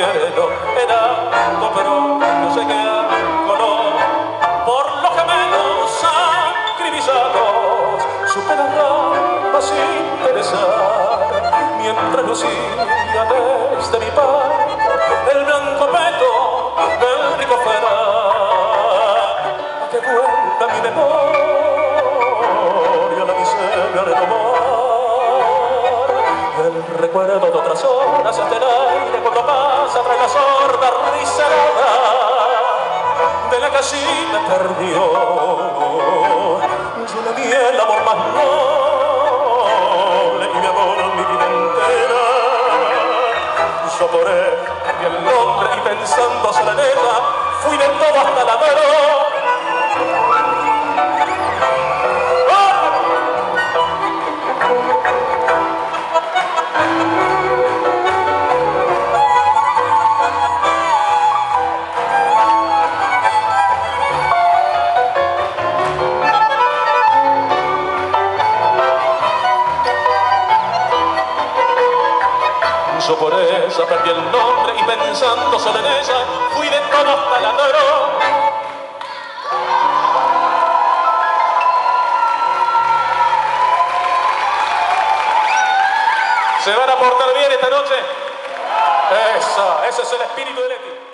cielo en alto, pero no sé qué color. Por los gemelos sacrificados, su pedazo recuerdo de otras horas ante el aire cuando pasa trae la sorda de la me perdió. Yo le di el amor más noble y mi amor mi vida entera. Yo y el nombre y pensando en ella fui de todo Por ella perdí el nombre y pensando solo en ella fui de todo hasta la toro. ¿Se van a portar bien esta noche? Esa, ese es el espíritu de Leti.